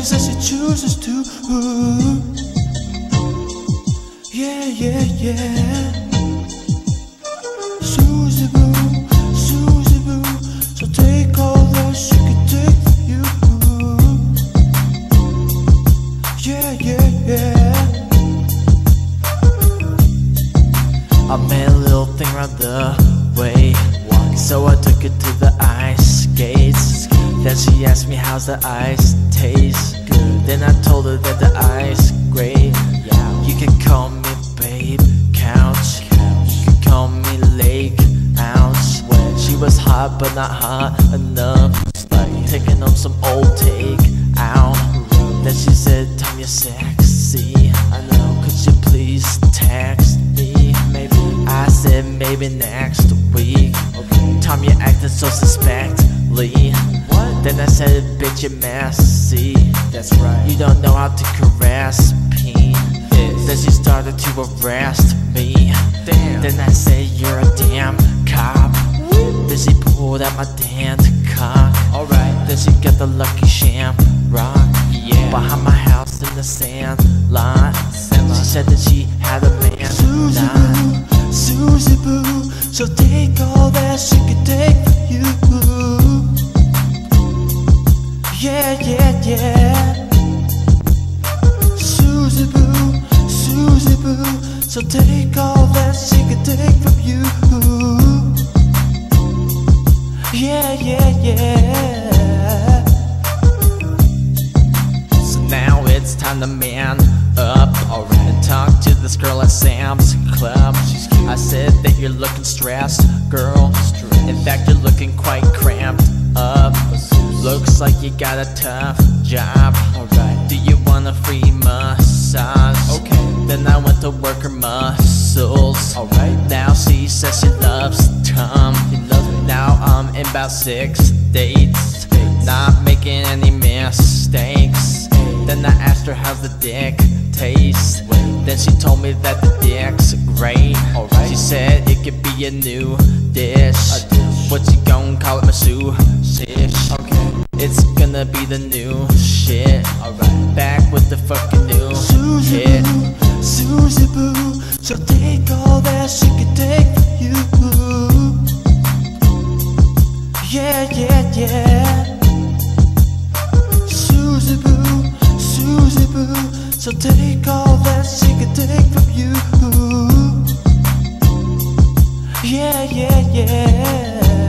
things that she chooses to. Yeah, yeah, yeah. Suzi Suzi so take all that she can take from you. Yeah, yeah, yeah. I met a little thing around the way. So I took it to the ice skates. Then she asked me how's the ice taste. Good. Then I told her that the ice great. Yeah. You can call me babe, couch. You can call me lake, ouch. She was hot but not hot enough. Like taking up some old take out. Then she said, Tom, you're sexy. I know, could you please text me? Maybe. I said, maybe next week. Okay. Tom, you're acting so What? Then I said, bitch, you're messy. That's right. You don't know how to caress me. Then she started to arrest me. Damn. Then I said, you're a damn cop. Then she pulled out my damn cock. Alright. Then she got the lucky shamrock. Yeah. Behind my house in the sand lot. She said that she had a man. Suzi Boo, Suzi Boo. So take all Yeah. Suzi Suzi. So take all that she could take from you. Yeah, yeah, yeah. So now it's time to man up talk to this girl at Sam's Club. I said that you're looking stressed, girl. In fact, you're looking quite cramped up. Looks like you got a tough job. Alright. Do you want a free massage? Okay. Then I went to work her muscles. Alright. Now she says she loves Tom. Now I'm in about six dates. Not making any mistakes. Then I asked her how's the dick taste. Then she told me that the dick's great. Alright. She said it could be a new dish. What you gon' call it, Masu? Shish. Okay. It's gonna be the new shit. Alright. Back with the fucking new hit. Suzi Boo, so take all that she can take from you. Yeah, yeah, yeah. Suzi Boo, Suzi Boo, so take all that she can take from you. Yeah, yeah, yeah.